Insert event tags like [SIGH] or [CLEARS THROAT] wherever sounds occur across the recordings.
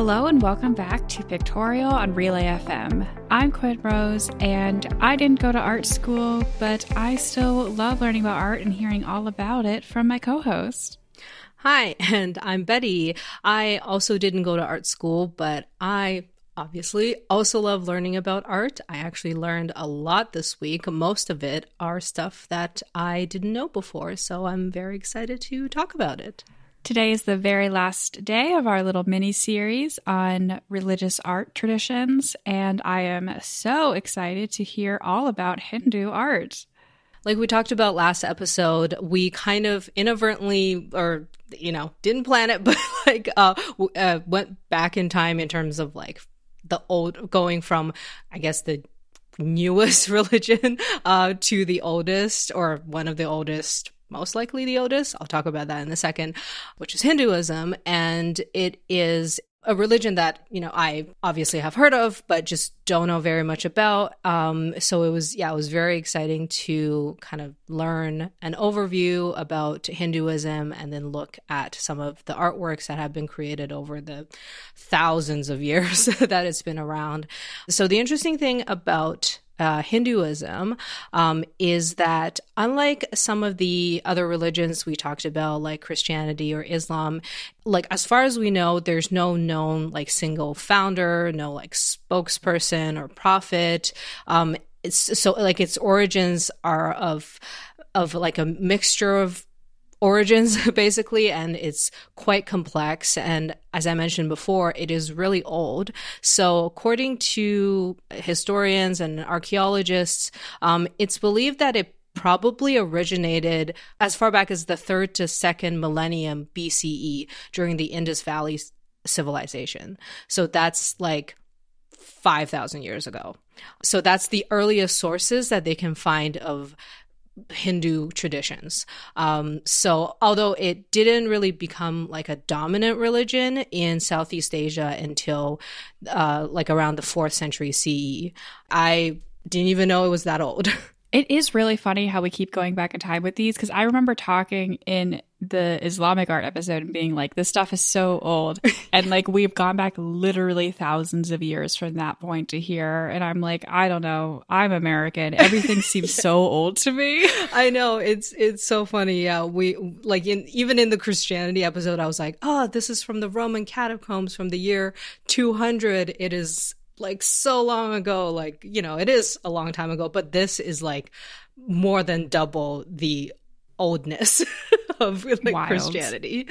Hello and welcome back to Pictorial on Relay FM. I'm Quinn Rose, and I didn't go to art school, but I still love learning about art and hearing all about it from my co host. Hi, [LAUGHS] and I'm Betty. I also didn't go to art school, but I obviously also love learning about art. I actually learned a lot this week. Most of it are stuff that I didn't know before, so I'm very excited to talk about it. Today is the very last day of our little mini series on religious art traditions, and I am so excited to hear all about Hindu art. Like we talked about last episode, we kind of inadvertently or you know didn't plan it, [LAUGHS] but like uh, uh, went back in time in terms of like the old going from I guess the newest [LAUGHS] religion uh, to the oldest or one of the oldest most likely the oldest. I'll talk about that in a second, which is Hinduism. And it is a religion that, you know, I obviously have heard of, but just don't know very much about. Um, so it was, yeah, it was very exciting to kind of learn an overview about Hinduism and then look at some of the artworks that have been created over the thousands of years [LAUGHS] that it's been around. So the interesting thing about uh, Hinduism um, is that unlike some of the other religions we talked about, like Christianity or Islam, like as far as we know, there's no known like single founder, no like spokesperson or prophet. Um, so like its origins are of of like a mixture of origins [LAUGHS] basically and it's quite complex and as i mentioned before it is really old. So according to historians and archaeologists um, it's believed that it probably originated as far back as the third to second millennium bce during the indus valley civilization. So that's like 5000 years ago. So that's the earliest sources that they can find of Hindu traditions. Um, so, although it didn't really become like a dominant religion in Southeast Asia until uh, like around the fourth century CE, I didn't even know it was that old. [LAUGHS] It is really funny how we keep going back in time with these because I remember talking in the Islamic art episode and being like, this stuff is so old. [LAUGHS] and like, we've gone back literally thousands of years from that point to here. And I'm like, I don't know. I'm American. Everything [LAUGHS] seems so old to me. [LAUGHS] I know. It's, it's so funny. Yeah. We, like, in, even in the Christianity episode, I was like, oh, this is from the Roman catacombs from the year 200. It is like so long ago like you know it is a long time ago but this is like more than double the oldness [LAUGHS] of like christianity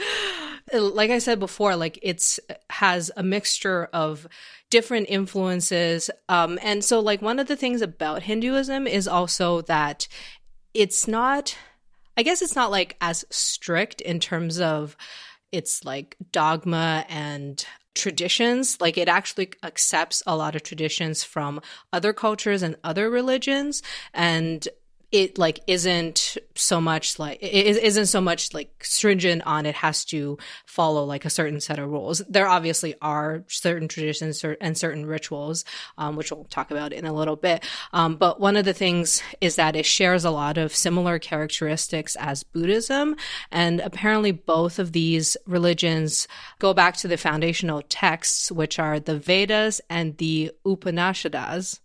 like i said before like it's has a mixture of different influences um and so like one of the things about hinduism is also that it's not i guess it's not like as strict in terms of its like dogma and traditions. Like it actually accepts a lot of traditions from other cultures and other religions. And it like isn't so much like it isn't so much like stringent on it has to follow like a certain set of rules. There obviously are certain traditions and certain rituals um, which we'll talk about in a little bit. Um, but one of the things is that it shares a lot of similar characteristics as buddhism. And apparently both of these religions go back to the foundational texts which are the vedas and the upanishads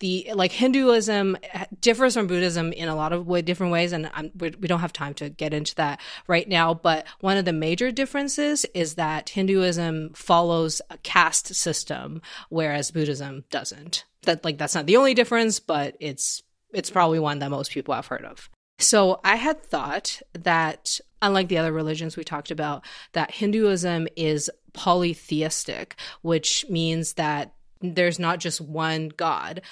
the like Hinduism eh, differs from Buddhism in a lot of way, different ways, and I'm, we don't have time to get into that right now. But one of the major differences is that Hinduism follows a caste system, whereas Buddhism doesn't. That like that's not the only difference, but it's it's probably one that most people have heard of. So I had thought that unlike the other religions we talked about, that Hinduism is polytheistic, which means that there's not just one God.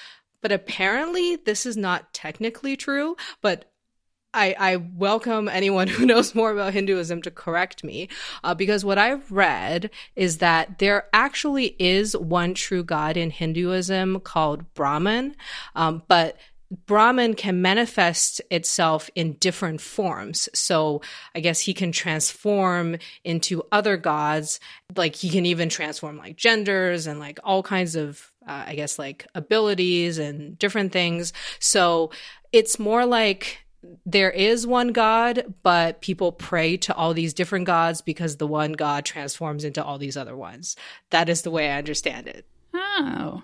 But apparently, this is not technically true, but I, I, welcome anyone [LAUGHS] who knows more about Hinduism to correct me, uh, because what I've read is that there actually is one true God in Hinduism called Brahman, um, but Brahman can manifest itself in different forms. So I guess he can transform into other gods. Like he can even transform like genders and like all kinds of, uh, I guess, like abilities and different things. So it's more like there is one God, but people pray to all these different gods because the one God transforms into all these other ones. That is the way I understand it. Oh,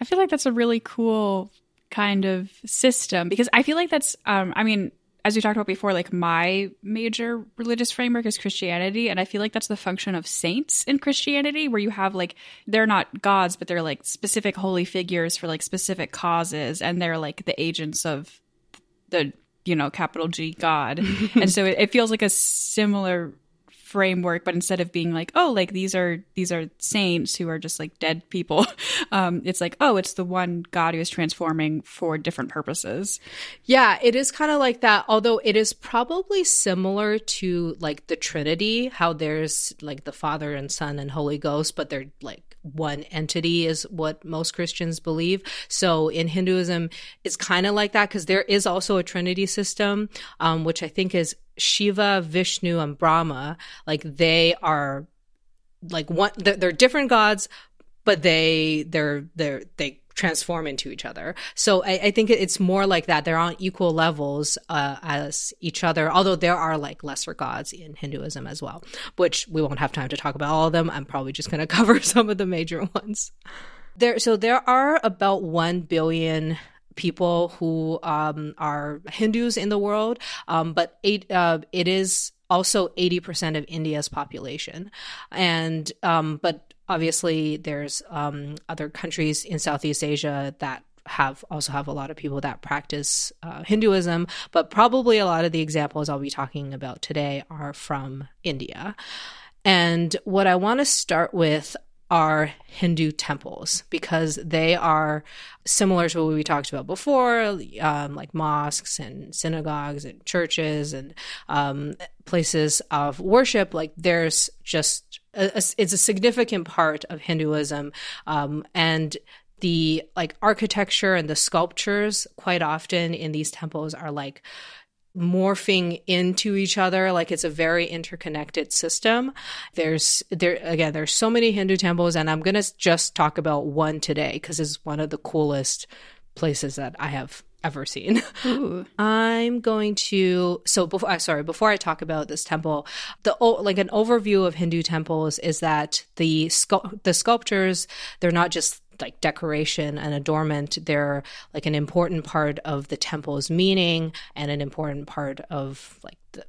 I feel like that's a really cool kind of system because I feel like that's, um, I mean, as we talked about before, like my major religious framework is Christianity. And I feel like that's the function of saints in Christianity, where you have like, they're not gods, but they're like specific holy figures for like specific causes. And they're like the agents of the, you know, capital G God. [LAUGHS] and so it, it feels like a similar framework but instead of being like oh like these are these are saints who are just like dead people [LAUGHS] um it's like oh it's the one god who is transforming for different purposes yeah it is kind of like that although it is probably similar to like the trinity how there's like the father and son and holy ghost but they're like one entity is what most Christians believe. So in Hinduism, it's kind of like that because there is also a trinity system, um, which I think is Shiva, Vishnu, and Brahma, like they are like one they're, they're different gods, but they they're they're they transform into each other. So I, I, think it's more like that. They're on equal levels uh, as each other, although there are like lesser gods in Hinduism as well, which we won't have time to talk about all of them. I'm probably just going [LAUGHS] to cover some of the major ones. There, so there are about one billion people who um, are Hindus in the world, um, but eight, uh, it is also 80% of India's population. And, um, but obviously there's um, other countries in Southeast Asia that have also have a lot of people that practice uh, Hinduism, but probably a lot of the examples I'll be talking about today are from India. And what I want to start with are Hindu temples because they are similar to what we talked about before, um, like mosques and synagogues and churches and um, places of worship. Like there's just a, a, it's a significant part of Hinduism, um, and the like architecture and the sculptures quite often in these temples are like morphing into each other like it's a very interconnected system there's there again there's so many hindu temples and i'm going to just talk about one today because it's one of the coolest places that i have ever seen Ooh. i'm going to so before i uh, sorry before i talk about this temple the like an overview of hindu temples is that the the sculptures they're not just like decoration and adornment they're like an important part of the temple's meaning and an important part of like the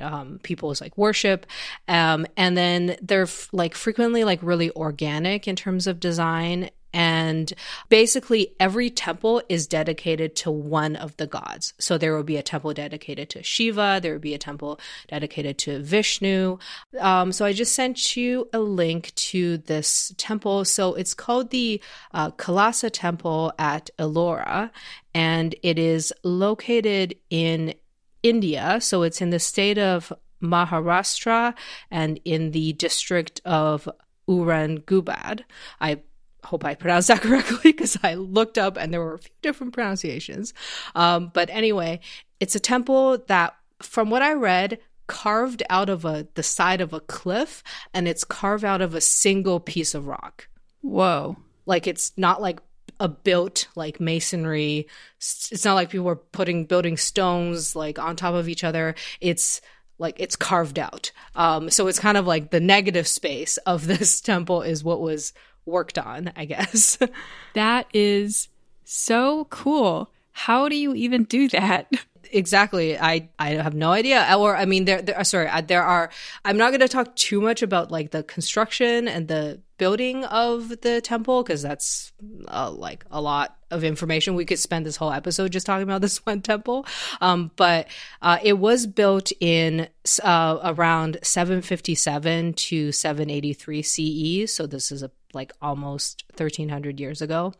um, people's like worship. Um, and then they're f- like frequently like really organic in terms of design and basically, every temple is dedicated to one of the gods. So there will be a temple dedicated to Shiva, there will be a temple dedicated to Vishnu. Um, so I just sent you a link to this temple. So it's called the uh, Kailasa Temple at Ellora, and it is located in India. So it's in the state of Maharashtra and in the district of Aurangabad. I hope I pronounced that [LAUGHS] correctly because I looked up and there were a few different pronunciations. Um, but anyway, it's a temple that, from what I read, carved out of a the side of a cliff, and it's carved out of a single piece of rock. Whoa! Like it's not like a built like masonry. It's not like people are putting building stones like on top of each other. It's like it's carved out. Um, so it's kind of like the negative space of [LAUGHS] this temple is what was worked on, I guess. [LAUGHS] that is so cool. How do you even do that? exactly. I I have no idea. Or I mean, there, there sorry, there are. I'm not going to talk too much about like the construction and the building of the temple because that's uh, like a lot of information. We could spend this whole episode just talking about [LAUGHS] this one temple. Um, but uh, it was built in uh, around 757 to 783 CE. So this is a like almost 1300 years ago.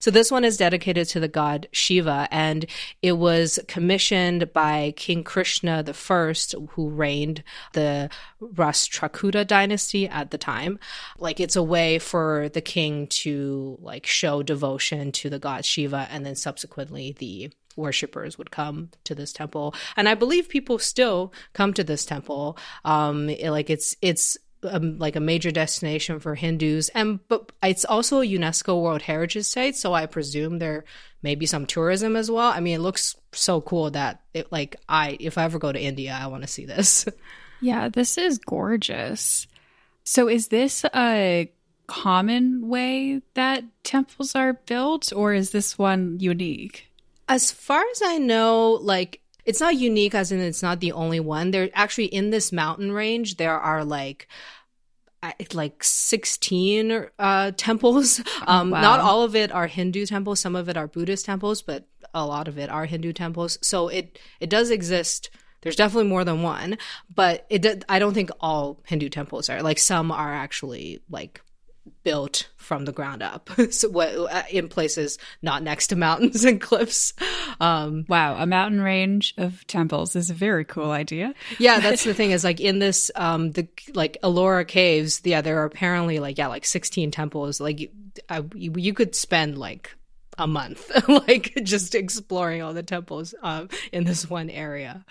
So this one is dedicated to the god Shiva and it was commissioned by King Krishna the first who reigned the Rashtrakuta dynasty at the time. Like it's a way for the king to like show devotion to the god Shiva and then subsequently the worshippers would come to this temple and i believe people still come to this temple um it, like it's it's um, like a major destination for Hindus, and but it's also a UNESCO World Heritage Site, so I presume there may be some tourism as well. I mean, it looks so cool that it like I if I ever go to India, I want to see this. [LAUGHS] Yeah, this is gorgeous. So, is this a common way that temples are built, or is this one unique? As far as I know, like it's not unique as in it's not the only one. There actually in this mountain range there are like like 16 uh, [LAUGHS] temples. Oh, um, wow. Not all of it are Hindu temples. Some of it are Buddhist temples, but a lot of it are Hindu temples. So it it does exist. There's definitely more than one, but it. I don't think all Hindu temples are like some are actually like built from the ground up. [LAUGHS] So what uh, in places not next to mountains [LAUGHS] and cliffs. Um, wow a mountain range of temples is a very cool idea. Yeah [LAUGHS] that's the thing is like in this um the like Ellora caves yeah there are apparently like yeah like 16 temples. Like I, you, you could spend like a month, [LAUGHS] like just exploring all the temples um, in this one area.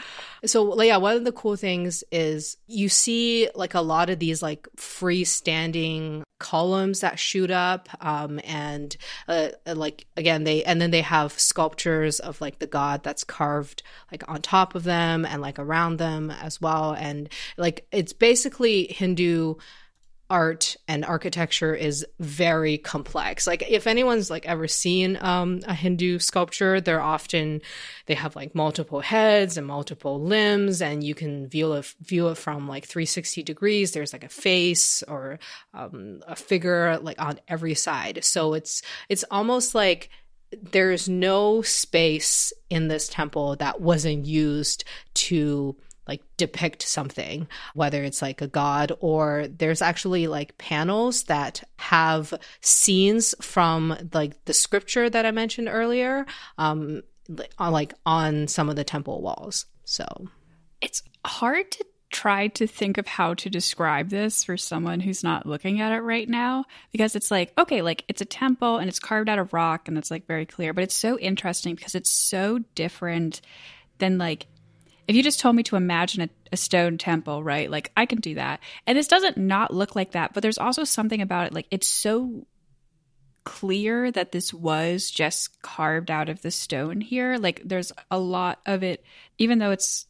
So, yeah, one of the cool things is you see like a lot of these like freestanding columns that shoot up, um, and uh, like again they and then they have sculptures of like the god that's carved like on top of them and like around them as well, and like it's basically Hindu art and architecture is very complex. Like if anyone's like ever seen um, a Hindu sculpture, they're often they have like multiple heads and multiple limbs, and you can view it view it from like 360 degrees. There's like a face or um, a figure like on every side. So it's it's almost like there's no space in this temple that wasn't used to like depict something, whether it's like a god or there's actually like panels that have scenes from like the scripture that I mentioned earlier, um, like on some of the temple walls. So it's hard to try to think of how to describe this for someone who's not looking at it right now because it's like okay like it's a temple and it's carved out of rock and it's like very clear but it's so interesting because it's so different than like if you just told me to imagine a, a, stone temple, right? Like I can do that. And this doesn't not look like that, but there's also something about it. Like it's so clear that this was just carved out of the stone here. Like there's a lot of it, even though it's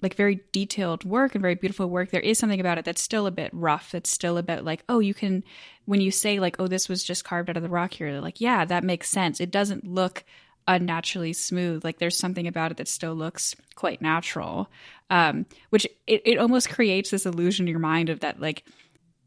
like very detailed work and very beautiful work, there is something about it that's still a bit rough. That's still a bit like, oh, you can, when you say like, oh, this was just carved out of the rock here, like, yeah, that makes sense. It doesn't look unnaturally smooth. Like there's something about it that still looks quite natural, um, which it, it almost creates this illusion in your mind of that like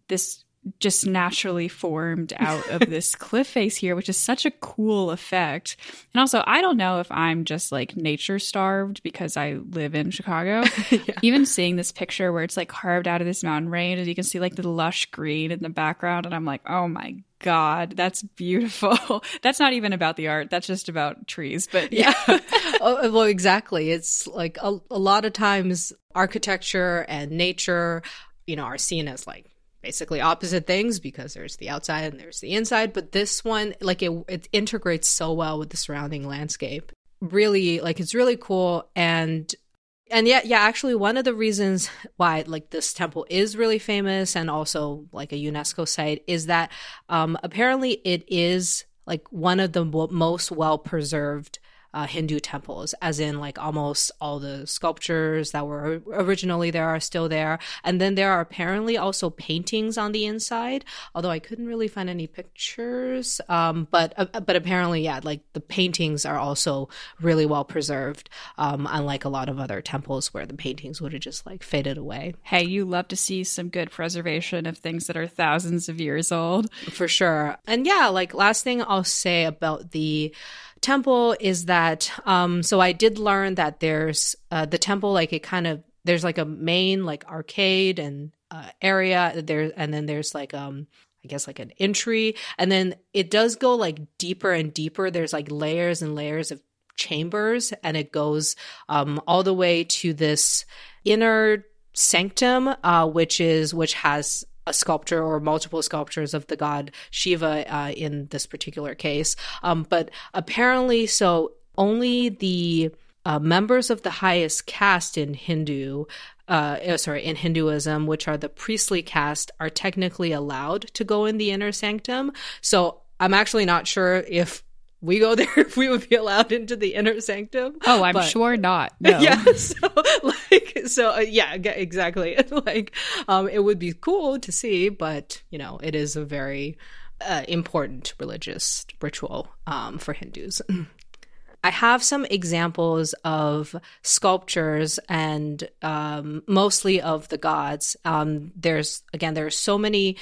this just naturally formed out of this [LAUGHS] cliff face here, which is such a cool effect. And also, I don't know if I'm just like nature starved because I live in Chicago. [LAUGHS] yeah. Even seeing this picture where it's like carved out of this mountain range, and you can see like the lush green in the background, and I'm like, oh my God, that's beautiful. [LAUGHS] that's not even about the art. That's just about trees. But yeah. yeah. oh, uh, well, exactly. It's like a, a lot of times architecture and nature, you know, are seen as like basically opposite things because there's the outside and there's the inside. But this one like it it integrates so well with the surrounding landscape. Really like it's really cool. And and yeah yeah actually one of the reasons why like this temple is really famous and also like a UNESCO site is that um apparently it is like one of the most well preserved uh, Hindu temples, as in like almost all the sculptures that were originally there are still there. And then there are apparently also paintings on the inside, although I couldn't really find any pictures. Um, but uh, but apparently, yeah, like the paintings are also really well preserved, um, unlike a lot of other temples where the paintings would have just like faded away. Hey, you love to see some good preservation of things that are thousands of years old. For sure. And yeah, like last thing I'll say about the temple is that um so I did learn that there's uh the temple like it kind of there's like a main like arcade and uh, area there and then there's like um I guess like an entry. And then it does go like deeper and deeper. There's like layers and layers of chambers and it goes um all the way to this inner sanctum uh which is which has a sculpture or multiple sculptures of the god Shiva uh, in this particular case. Um, but apparently, so only the uh, members of the highest caste in Hindu, uh, oh, sorry, in Hinduism, which are the priestly caste, are technically allowed to go in the inner sanctum. So I'm actually not sure if we go [LAUGHS] there if we would be allowed into the inner sanctum. Oh, I'm but, sure not. [LAUGHS] No. Yeah. [LAUGHS] So like, so uh, yeah, exactly. like, um, it would be cool to see, but you know, it is a very uh, important religious ritual um, for Hindus. [CLEARS THROAT] I have some examples of sculptures and um, mostly of the gods. Um, there's again, there are so many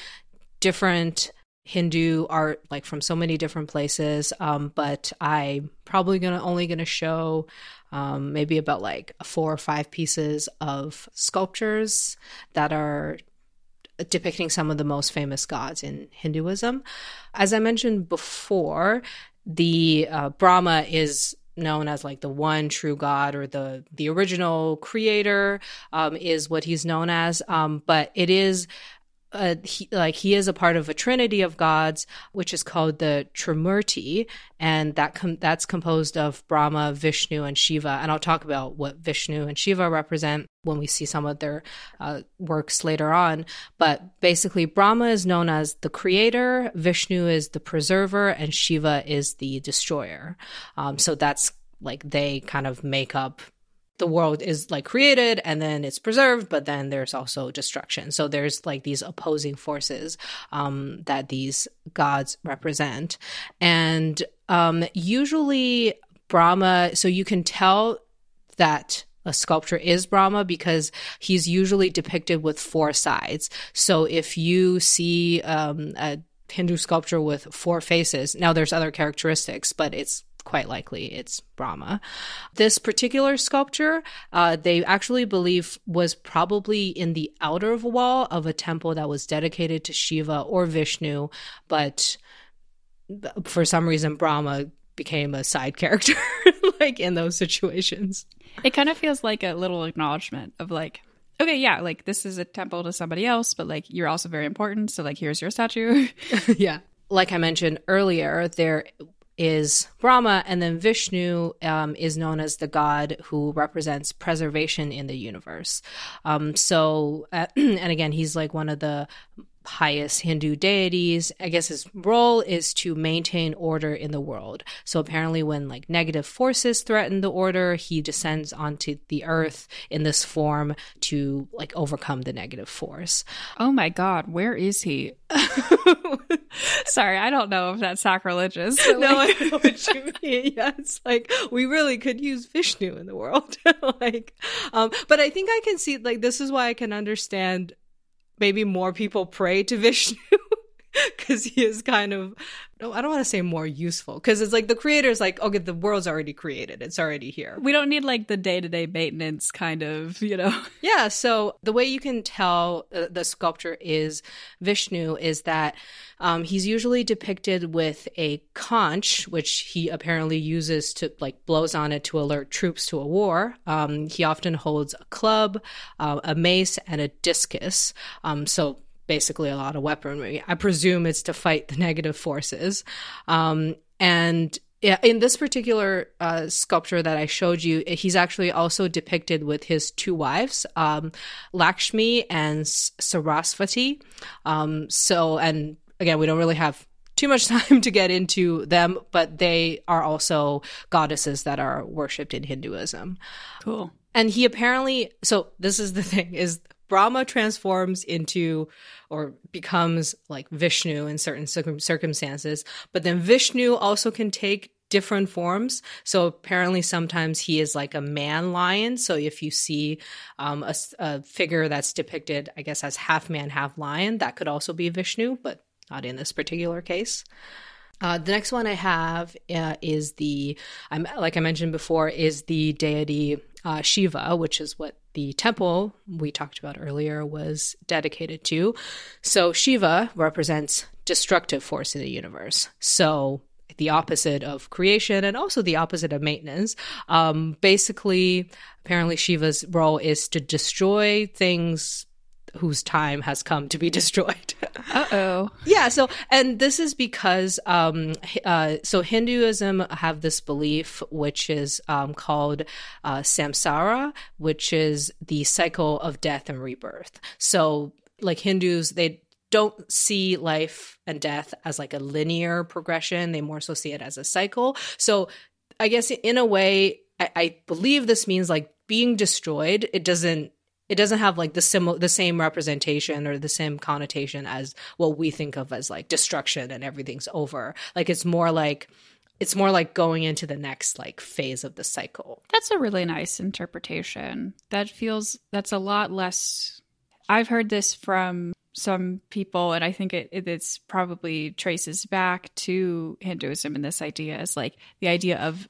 different Hindu art, like from so many different places. Um, but I'm probably gonna only gonna show um, maybe about like four or five pieces of sculptures that are depicting some of the most famous gods in Hinduism. As I mentioned before, the uh, Brahma is known as like the one true god or the the original creator um, is what he's known as um, but it is uh, he, like he is a part of a trinity of gods, which is called the Trimurti, and that com- that's composed of Brahma, Vishnu, and Shiva. And I'll talk about what Vishnu and Shiva represent when we see some of their uh, works later on. But basically, Brahma is known as the creator, Vishnu is the preserver, and Shiva is the destroyer. Um, so that's like they kind of make up the world is like created and then it's preserved, but then there's also destruction. So there's like these opposing forces um, that these gods represent. And um, usually, Brahma, so you can tell that a sculpture is Brahma because he's usually depicted with four sides. So if you see um, a Hindu sculpture with four faces, now there's other characteristics, but it's quite likely it's Brahma. This particular sculpture, uh, they actually believe was probably in the outer wall of a temple that was dedicated to Shiva or Vishnu, but for some reason, Brahma became a side character, [LAUGHS] like in those situations. It kind of feels like a little acknowledgement of like, okay, yeah, like this is a temple to somebody else, but like you're also very important. So, like, here's your statue. [LAUGHS] [LAUGHS] yeah. Like I mentioned earlier, there is Brahma, and then Vishnu um, is known as the god who represents preservation in the universe. Um, so, uh, [CLEARS THROAT] and again, he's like one of the highest Hindu deities. I guess his role is to maintain order in the world. So apparently, when like negative forces threaten the order, he descends onto the earth in this form to like overcome the negative force. Oh my God, where is he? [LAUGHS] Sorry, I don't know if that's sacrilegious. [LAUGHS] no, I know what you mean. [LAUGHS] Yeah, it's like we really could use Vishnu in the world. like, um, but I think I can see like this is why I can understand maybe more people pray to Vishnu [LAUGHS] [LAUGHS] because he is kind of no i don't want to say more useful because it's like the creator is like okay the world's already created it's already here. We don't need like the day-to-day maintenance kind of you know? [LAUGHS] Yeah so the way you can tell uh, the sculpture is vishnu is that um, he's usually depicted with a conch which he apparently uses to like blows on it to alert troops to a war. Um, he often holds a club uh, a mace and a discus. Um, so basically a lot of weaponry. I presume it's to fight the [LAUGHS] negative forces. Um, and yeah, in this particular uh, sculpture that I showed you, he's actually also depicted with his two wives, um, Lakshmi and Sarasvati. Um, so, and again, we don't really have too much [LAUGHS] time to get into them, but they are also goddesses that are worshipped in Hinduism. Cool. And he apparently, so this is the [LAUGHS] thing, is Brahma transforms into or becomes like Vishnu in certain circumstances, but then Vishnu also can take different forms. So apparently, sometimes he is like a man lion. So if you see um, a, a, figure that's depicted, I guess, as half man, half lion, that could also be Vishnu, but not in this particular case. Uh, the next one I have uh, is the, I'm like I mentioned before, is the deity uh, Shiva, which is what the temple we talked about earlier was dedicated to. So Shiva represents destructive force in the universe. So the opposite of creation and also the opposite of maintenance. Um, basically, apparently Shiva's role is to destroy things whose time has come to be [LAUGHS] destroyed. uh oh. yeah. So, and this is because, um, uh, so Hinduism have this belief which is um, called uh, samsara, which is the cycle of death and rebirth. So, like Hindus, they don't see life and death as like a linear progression. They more so see it as a cycle. So, I guess in a way, I, I believe this means like being destroyed. It doesn't it doesn't have like the sim- the same representation or the same connotation as what we think of as like destruction and everything's over. Like it's more like it's more like going into the next like phase of the cycle. That's a really nice interpretation. That feels that's a lot less I've heard this from some people and I think it it's probably traces back to Hinduism and this idea is like the idea of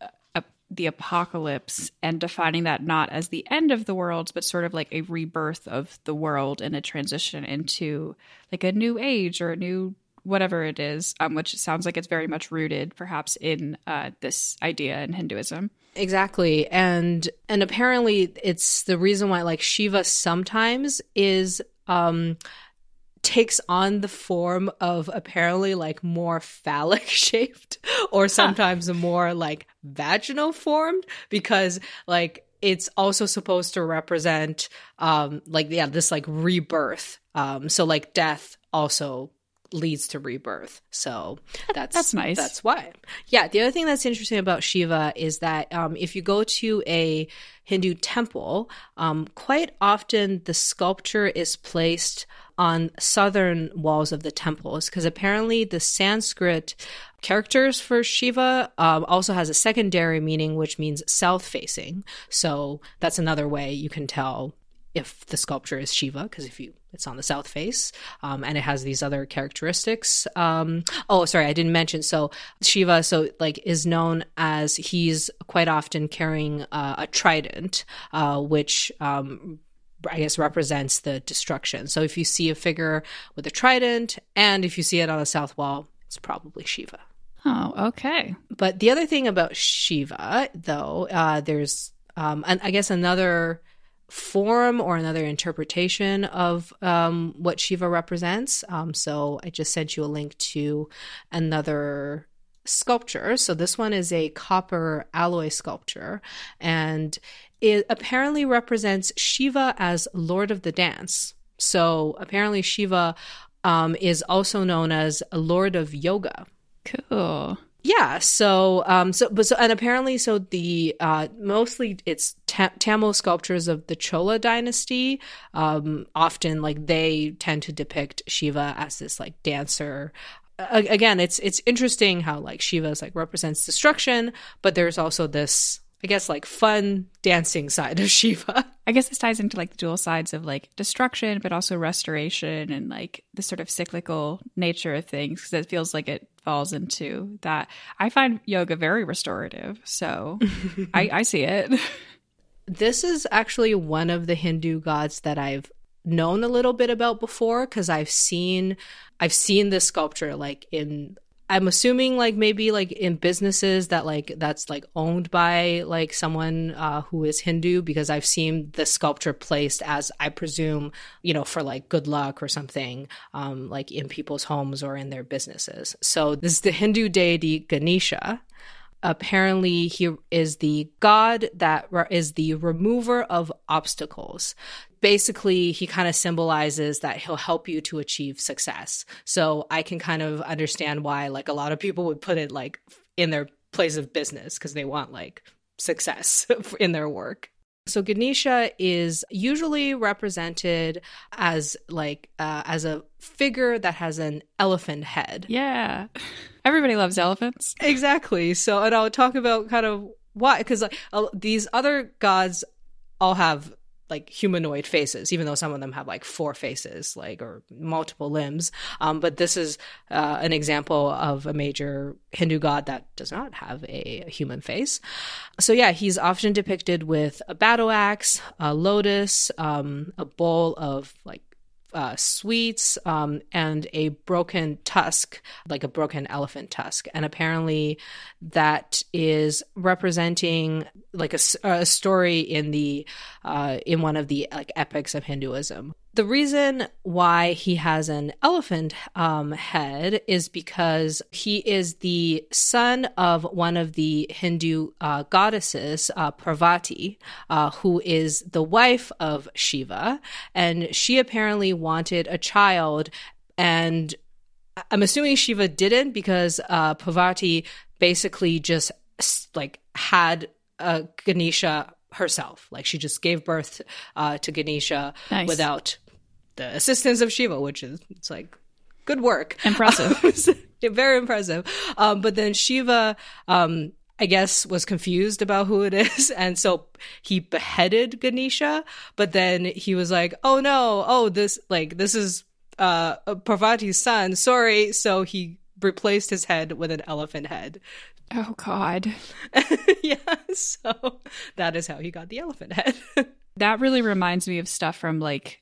the apocalypse and defining that not as the end of the world, but sort of like a rebirth of the world and a transition into like a new age or a new whatever it is, um, which sounds like it's very much rooted perhaps in uh, this idea in Hinduism. Exactly. And and apparently it's the reason why like Shiva sometimes is um takes on the form of apparently like more phallic shaped [LAUGHS] or sometimes huh. more like vaginal formed because like it's also supposed to represent um like yeah this like rebirth um so like death also leads to rebirth. So that's that's nice. That's why. Yeah. The other thing that's interesting about Shiva is that um, if you go to a Hindu temple, um, quite often the sculpture is placed on southern walls of the temples because apparently the Sanskrit characters for Shiva um, also has a secondary meaning, which means south facing. So that's another way you can tell if the sculpture is Shiva, because if you it's on the south face, um, and it has these other characteristics. Um, oh, sorry, I didn't mention. So Shiva, so like is known as he's quite often carrying uh, a trident, uh, which um, I guess represents the destruction. So if you see a figure with a trident and if you see it on the south wall, it's probably Shiva. Oh, okay. But the other thing about Shiva, though, uh, there's, um, and I guess another form or another interpretation of um, what Shiva represents. Um, so I just sent you a link to another sculpture. So this one is a copper alloy sculpture, and it apparently represents Shiva as Lord of the Dance. So apparently, Shiva um, is also known as Lord of Yoga. Cool. Yeah. So, um, so, but so, and apparently, so the uh, mostly it's ta- Tamil sculptures of the Chola dynasty. Um, often, like they tend to depict Shiva as this like dancer. Uh, again, it's it's interesting how like Shiva is like represents destruction, but there's also this I guess like fun dancing side of [LAUGHS] Shiva. I guess this ties into like the dual sides of like destruction, but also restoration and like the sort of cyclical nature of things because it feels like it falls into that. I find yoga very restorative, so [LAUGHS] I, I see it. This is actually one of the Hindu gods that I've known a little bit about before because I've seen I've seen this sculpture like in I'm assuming like maybe like in businesses that like that's like owned by like someone uh, who is Hindu because I've seen the sculpture placed as I presume you know for like good luck or something um, like in people's homes or in their businesses. So this is the Hindu deity Ganesha. Apparently, he is the god that re- is the remover of obstacles basically he kind of symbolizes that he'll help you to achieve success. So I can kind of understand why like a lot of people would put it like in their place of business because they want like success [LAUGHS] in their work. So Ganesha is usually represented as like uh, as a figure that has an elephant head. Yeah. [LAUGHS] Everybody loves elephants. Exactly. So and I'll talk about kind of why because uh, these other gods all have like humanoid faces, even though some of them have like four faces, like or multiple limbs. Um, but this is uh, an example of a major Hindu god that does not have a, a human face. So yeah, he's often depicted with a battle axe, a lotus, um, a bowl of like uh, sweets um, and a broken tusk, like a broken elephant tusk. And apparently, that is representing like a, a story in the uh, in one of the like epics of Hinduism. The reason why he has an elephant um, head is because he is the son of one of the Hindu uh, goddesses, uh, Parvati, uh, who is the wife of Shiva. And she apparently wanted a child. And I'm assuming Shiva didn't because uh, Parvati basically just like had a Ganesha herself. Like she just gave birth uh, to Ganesha nice. without the assistance of Shiva, which is it's like good work, impressive, [LAUGHS] very impressive. Um, but then Shiva, um, I guess, was confused about who it [LAUGHS] is, and so he beheaded Ganesha. But then he was like, "Oh no! Oh this like this is uh, Parvati's son. Sorry." So he replaced his head with an elephant head Oh God. [LAUGHS] yeah, so that is how he got the elephant head. [LAUGHS] that really reminds me of stuff from like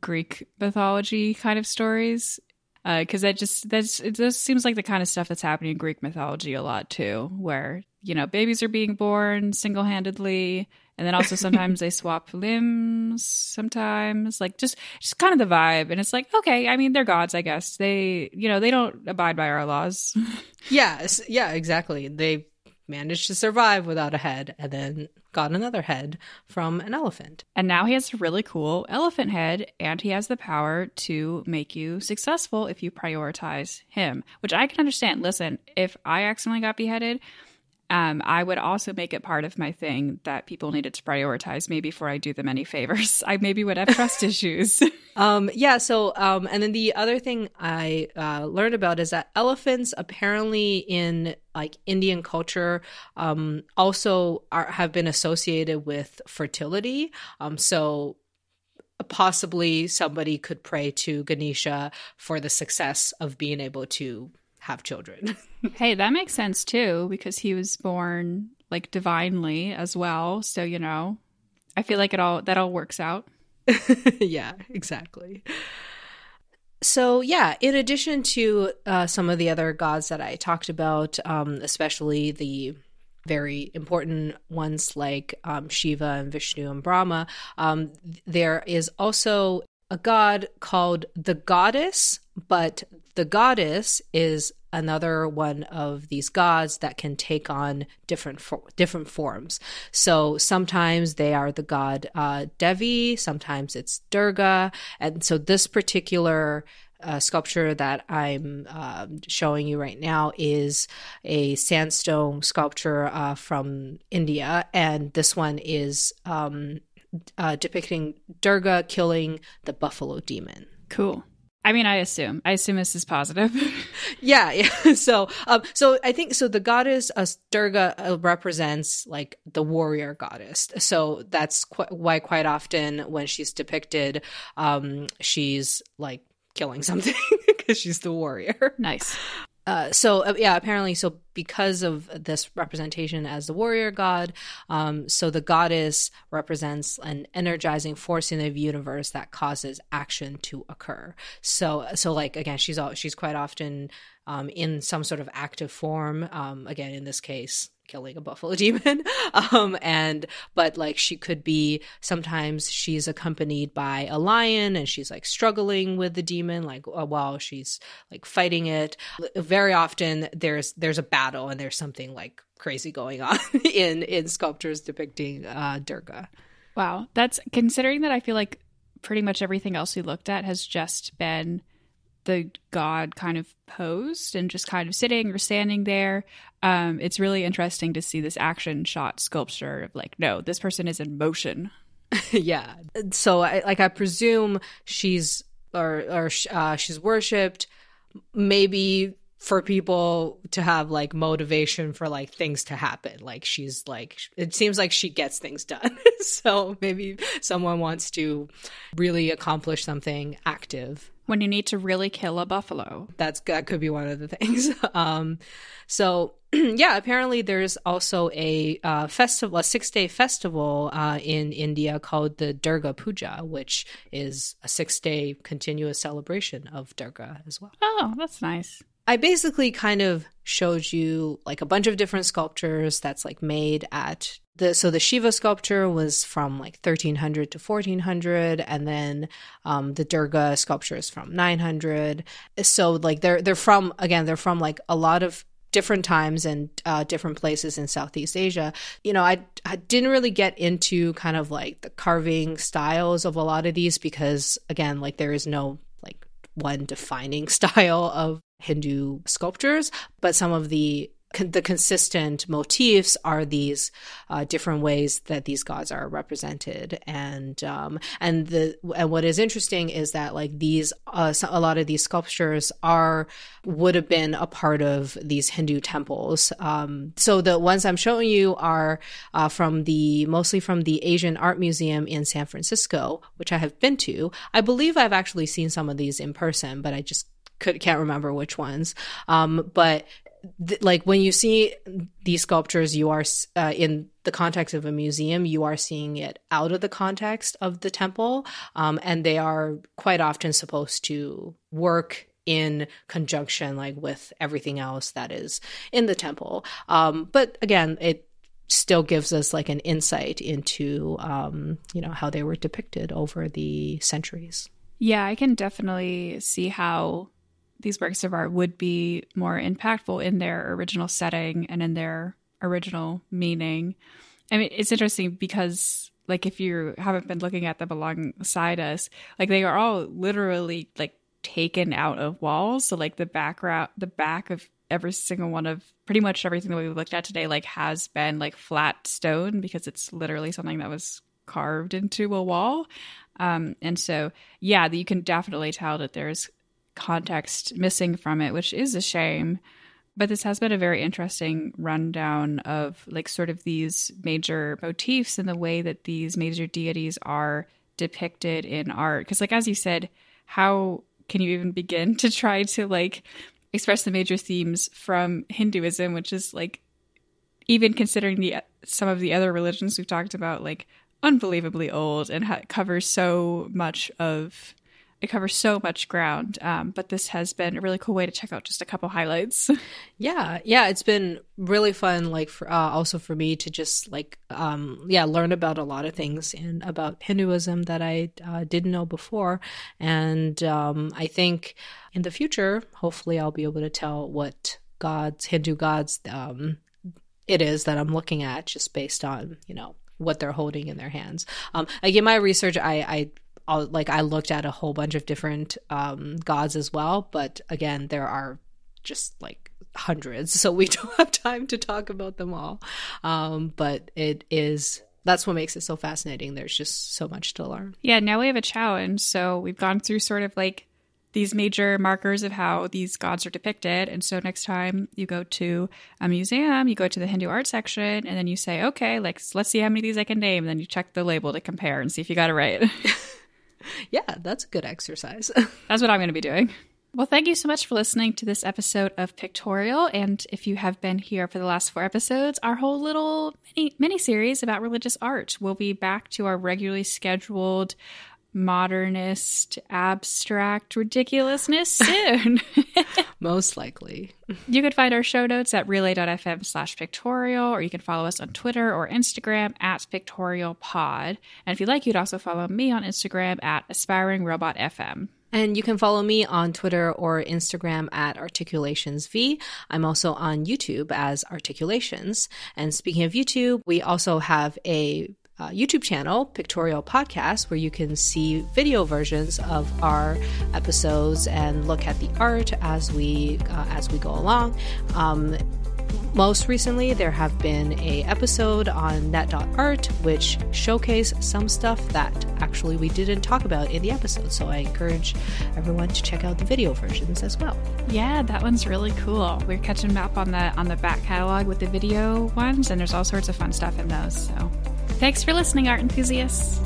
Greek mythology kind of stories. Because uh, that just that's it just seems like the kind of stuff that's happening in Greek mythology a lot too, where you know babies are being born single handedly, and then also sometimes [LAUGHS] they swap limbs sometimes like just just kind of the vibe. And it's like okay i mean they're gods i guess. They you know they don't abide by our laws. [LAUGHS] Yes. Yeah exactly. They managed to survive without a head and then got another head from an elephant. And now he has a really cool elephant head and he has the power to make you successful if you prioritize him which i can understand. Listen if i accidentally got beheaded um, I would also make it part of my thing that people needed to prioritize me before I do them any favors. [LAUGHS] I maybe would have trust [LAUGHS] issues. Um, yeah. So, um, and then the other thing I uh, learned about is that elephants apparently in like Indian culture um, also are, have been associated with fertility. Um, so possibly somebody could pray to Ganesha for the success of being able to have children. [LAUGHS] hey, that makes sense too because he was born like divinely as well. So, you know, I feel like it all that all works out. [LAUGHS] yeah, exactly. So, yeah, in addition to uh, some of the other gods that I talked about, um, especially the very important ones like um, Shiva and Vishnu and Brahma, um, there is also a god called the goddess, but the goddess is another one of these gods that can take on different different forms. So sometimes they are the god uh, Devi, sometimes it's Durga, and so this particular uh, sculpture that I'm uh, showing you right now is a sandstone sculpture uh, from India, and this one is um, uh, depicting Durga killing the buffalo demon. Cool. I mean, I assume. I assume this is positive. [LAUGHS] yeah, [LAUGHS] yeah. So, um, so I think so. The goddess uh, Durga uh, represents like the warrior goddess. So that's qu- why quite often when she's depicted, um, she's like killing [LAUGHS] something because she's the warrior. Nice. Uh, so uh, yeah, apparently, so because of this representation as the warrior god, um, so the goddess represents an energizing force in the universe that causes action to occur. So, so like again, she's all, she's quite often um, in some sort of active form. Um, again, in this case, killing a buffalo [LAUGHS] demon. um, and, but like she could be, sometimes she's accompanied by a lion and she's like struggling with the demon, like uh, while she's like fighting it. Very often there's, there's a battle and there's something like crazy going on [LAUGHS] in, in sculptures depicting uh, Durga. Wow. That's considering that I feel like pretty much everything else we looked at has just been the god kind of posed and just kind of sitting or standing there. Um, it's really interesting to see this action shot sculpture of like, no, this person is in motion. [LAUGHS] yeah. So, I, like, I presume she's or or uh, she's worshipped. Maybe for people to have like motivation for like things to happen. Like she's like, it seems like she gets things done. [LAUGHS] so maybe someone wants to really accomplish something active when you need to really kill a buffalo. That's that could be one of the things. [LAUGHS] Um, so [CLEARS THROAT] yeah, apparently there's also a uh, festival, a six day festival uh, in India called the Durga Puja, which is a six day continuous celebration of Durga as well. Oh, that's nice. I basically kind of showed you like a bunch of different sculptures that's like made at the so the Shiva sculpture was from like 1300 to 1400 and then um, the Durga sculpture is from 900 so like they're they're from again they're from like a lot of different times and uh, different places in Southeast Asia. You know, I, I didn't really get into kind of like the carving styles of a lot of these because, again, like there is no like one defining [LAUGHS] style of Hindu sculptures, but some of the the consistent motifs are these uh, different ways that these gods are represented, and um, and the and what is interesting is that like these uh, a lot of these sculptures are would have been a part of these Hindu temples. Um, so the ones I'm showing you are uh, from the mostly from the Asian Art Museum in San Francisco, which I have been to. I believe I've actually seen some of these in person, but I just could can't remember which ones. Um, but th- like when you see these sculptures, you are uh, in the context of a museum. You are seeing it out of the context of the temple, um, and they are quite often supposed to work in conjunction like with everything else that is in the temple um, but again it still gives us like an insight into um, you know how they were depicted over the centuries yeah i can definitely see how these works of art would be more impactful in their original setting and in their original meaning. I mean, it's interesting because, like, if you haven't been looking at them alongside us, like, they are all literally like taken out of walls. So, like, the background, the back of every single one of pretty much everything that we looked at today, like, has been like flat stone because it's literally something that was carved into a wall. Um, and so, yeah, you can definitely tell that there's context missing from it, which is a shame. But this has been a very interesting rundown of like sort of these major motifs and the way that these major deities are depicted in art. Because, like, as you said, how can you even begin to try to like express the major themes from Hinduism, which is like even considering the some of the other religions we've talked about, like unbelievably old and ha- covers so much of it covers so much ground. Um, but this has been a really cool way to check out just a couple highlights. [LAUGHS] yeah, yeah, it's been really fun. Like for uh, also for me to just like um, yeah learn about a lot of things and about Hinduism that I uh, didn't know before. And um, I think in the future, hopefully, I'll be able to tell what gods, Hindu gods, um, it is that I'm looking at just based on you know what they're holding in their hands. Um, again, my research, I, I like I looked at a whole bunch of different um, gods as well, but again, there are just like hundreds, so we [LAUGHS] don't have time to talk about them all. Um, but it is that's what makes it so fascinating. There's just so much to learn. Yeah, now we have a challenge. So we've gone through sort of like these major markers of how these gods are depicted. And so next time you go to a museum, you go to the Hindu art section and then you say, okay, like let's see how many of these I can name. And then you check the label to compare and see if you got it right. [LAUGHS] [LAUGHS] yeah, that's a good exercise. [LAUGHS] that's what I'm going to be doing. Well, thank you so much for listening to this episode of Pictorial. And if you have been here for the last four episodes, our whole little mini, mini series about religious art will be back to our regularly scheduled modernist, abstract ridiculousness [LAUGHS] soon. [LAUGHS] Most likely. You can find our show notes at relay.fm slash pictorial, or you can follow us on Twitter or Instagram at pictorialpod. And if you'd like, you'd also follow me on Instagram at aspiringrobotfm. And you can follow me on Twitter or Instagram at ArticulationsV. I'm also on YouTube as Articulations. And speaking of YouTube, we also have a uh, YouTube channel, Pictorial Podcast, where you can see video versions of our episodes and look at the art as we uh, as we go along. Um, most recently, there have been a episode on net.art which showcase some stuff that actually we didn't talk about in the episode. So I encourage everyone to check out the video versions as well. Yeah, that one's really cool. We're catching up on the on the back catalog with the video ones, and there's all sorts of fun stuff in those. So Thanks for listening, art enthusiasts.